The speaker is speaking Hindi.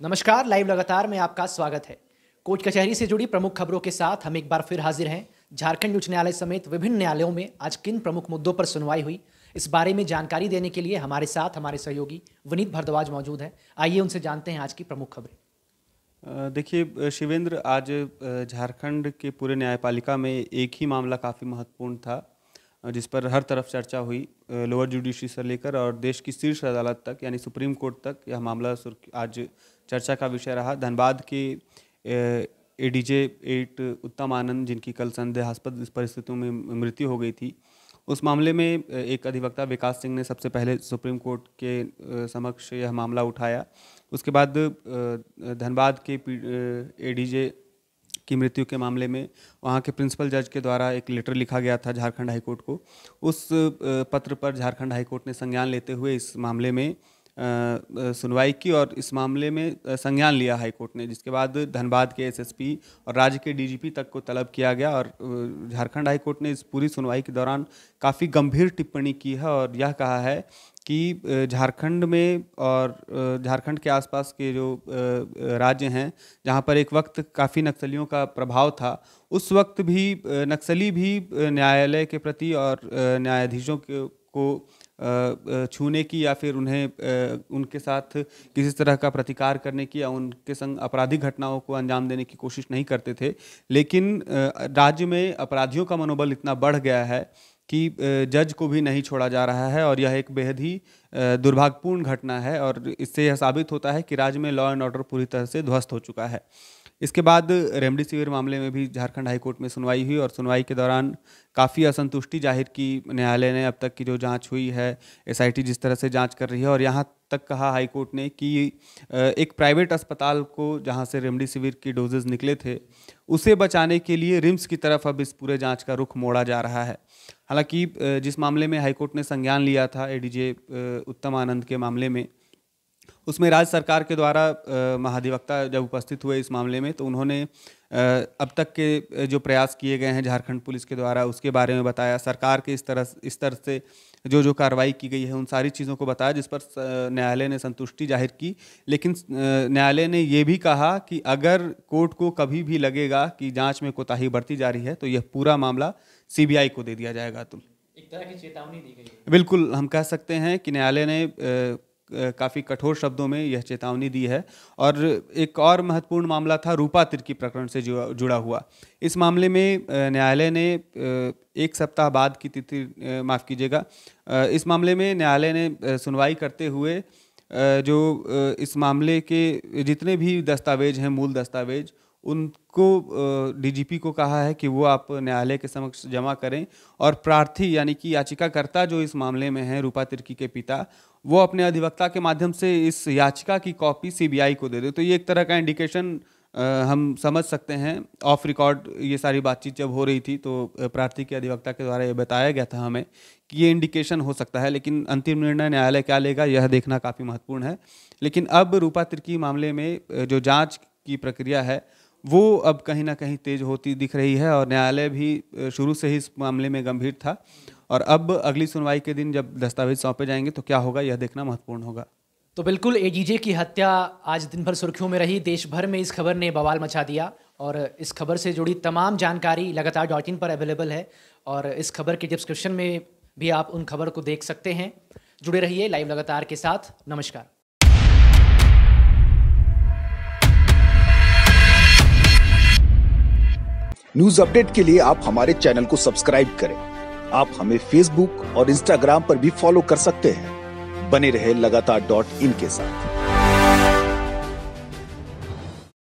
नमस्कार लाइव लगातार में आपका स्वागत है। कोर्ट कचहरी से जुड़ी प्रमुख खबरों के साथ हम एक बार फिर हाजिर हैं। झारखंड उच्च न्यायालय समेत विभिन्न न्यायालयों में आज किन प्रमुख मुद्दों पर सुनवाई हुई, इस बारे में जानकारी देने के लिए हमारे साथ हमारे सहयोगी विनीत भारद्वाज मौजूद हैं। आइए उनसे जानते हैं आज की प्रमुख खबरें। देखिए शिवेंद्र, आज झारखंड के पूरे न्यायपालिका में एक ही मामला काफ़ी महत्वपूर्ण था। जिस पर हर तरफ़ चर्चा हुई लोअर जुडिशरी से लेकर और देश की शीर्ष अदालत तक, यानी सुप्रीम कोर्ट तक यह मामला आज चर्चा का विषय रहा। धनबाद के ए डी जे एट उत्तम आनंद, जिनकी कल संदेहास्पद परिस्थितियों में मृत्यु हो गई थी, उस मामले में एक अधिवक्ता विकास सिंह ने सबसे पहले सुप्रीम कोर्ट के समक्ष यह मामला उठाया। उसके बाद धनबाद के ए डी जे की मृत्यु के मामले में वहाँ के प्रिंसिपल जज के द्वारा एक लेटर लिखा गया था झारखंड हाईकोर्ट को। उस पत्र पर झारखंड हाईकोर्ट ने संज्ञान लेते हुए इस मामले में सुनवाई की और इस मामले में संज्ञान लिया हाईकोर्ट ने, जिसके बाद धनबाद के एसएसपी और राज्य के डीजीपी तक को तलब किया गया और झारखंड हाईकोर्ट ने इस पूरी सुनवाई के दौरान काफ़ी गंभीर टिप्पणी की है और यह कहा है कि झारखंड में और झारखंड के आसपास के जो राज्य हैं, जहाँ पर एक वक्त काफ़ी नक्सलियों का प्रभाव था, उस वक्त भी नक्सली भी न्यायालय के प्रति और न्यायाधीशों के को छूने की या फिर उन्हें उनके साथ किसी तरह का प्रतिकार करने की या उनके संग आपराधिक घटनाओं को अंजाम देने की कोशिश नहीं करते थे। लेकिन राज्य में अपराधियों का मनोबल इतना बढ़ गया है कि जज को भी नहीं छोड़ा जा रहा है और यह एक बेहद ही दुर्भाग्यपूर्ण घटना है और इससे यह साबित होता है कि राज्य में लॉ एंड ऑर्डर पूरी तरह से ध्वस्त हो चुका है। इसके बाद रेमडेसिविर मामले में भी झारखंड हाईकोर्ट में सुनवाई हुई और सुनवाई के दौरान काफ़ी असंतुष्टि ज़ाहिर की न्यायालय ने अब तक की जो जाँच हुई है एसआईटी जिस तरह से जाँच कर रही है और यहाँ तक कहा हाईकोर्ट ने कि एक प्राइवेट अस्पताल को जहाँ से रेमडेसिविर की डोजेज निकले थे, उसे बचाने के लिए रिम्स की तरफ़ अब इस पूरे जाँच का रुख मोड़ा जा रहा है। हालाँकि जिस मामले में हाईकोर्ट ने संज्ञान लिया था एडीजे उत्तम आनंद के मामले में उसमें राज्य सरकार के द्वारा महाधिवक्ता जब उपस्थित हुए इस मामले में तो उन्होंने अब तक के जो प्रयास किए गए हैं झारखंड पुलिस के द्वारा उसके बारे में बताया सरकार के इस तरह इस तरह से जो जो कार्रवाई की गई है उन सारी चीज़ों को बताया जिस पर न्यायालय ने संतुष्टि ज़ाहिर की। लेकिन न्यायालय ने ये भी कहा कि अगर कोर्ट को कभी भी लगेगा कि जाँच में कोताही बढ़ती जा रही है तो यह पूरा मामला सीबीआई को दे दिया जाएगा अतुल। एक तरह की चेतावनी दी गई बिल्कुल हम कह सकते हैं कि न्यायालय ने काफ़ी कठोर शब्दों में यह चेतावनी दी है। और एक और महत्वपूर्ण मामला था रूपा तिर्की प्रकरण से जुड़ा हुआ। इस मामले में न्यायालय ने एक सप्ताह बाद की तिथि माफ़ कीजिएगा इस मामले में न्यायालय ने सुनवाई करते हुए जो इस मामले के जितने भी दस्तावेज़ हैं, मूल दस्तावेज़ उनको डीजीपी को कहा है कि वो आप न्यायालय के समक्ष जमा करें और प्रार्थी यानी कि याचिकाकर्ता जो इस मामले में हैं रूपा तिर्की के पिता, वो अपने अधिवक्ता के माध्यम से इस याचिका की कॉपी सीबीआई को दे दे। तो ये एक तरह का इंडिकेशन हम समझ सकते हैं। ऑफ़ रिकॉर्ड ये सारी बातचीत जब हो रही थी तो प्रार्थी के अधिवक्ता के द्वारा ये बताया गया था हमें कि ये इंडिकेशन हो सकता है, लेकिन अंतिम निर्णय न्यायालय क्या लेगा यह देखना काफ़ी महत्वपूर्ण है। लेकिन अब रूपा तिर्की मामले में जो जाँच की प्रक्रिया है वो अब कहीं ना कहीं तेज होती दिख रही है और न्यायालय भी शुरू से ही इस मामले में गंभीर था। और अब अगली सुनवाई के दिन जब दस्तावेज़ सौंपे जाएँगे तो क्या होगा, यह देखना महत्वपूर्ण होगा। तो बिल्कुल एजीजे की हत्या आज दिन भर सुर्खियों में रही। देश भर में इस खबर ने बवाल मचा दिया और इस खबर से जुड़ी तमाम जानकारी लगातार डॉट इन पर अवेलेबल है। और इस खबर के डिस्क्रिप्शन में भी आप उन खबर को देख सकते हैं। जुड़े रहिए लाइव लगातार के साथ। नमस्कार। न्यूज़ अपडेट के लिए आप हमारे चैनल को सब्सक्राइब करें। आप हमें फेसबुक और इंस्टाग्राम पर भी फॉलो कर सकते हैं। बने रहे लगातार डॉट इन के साथ।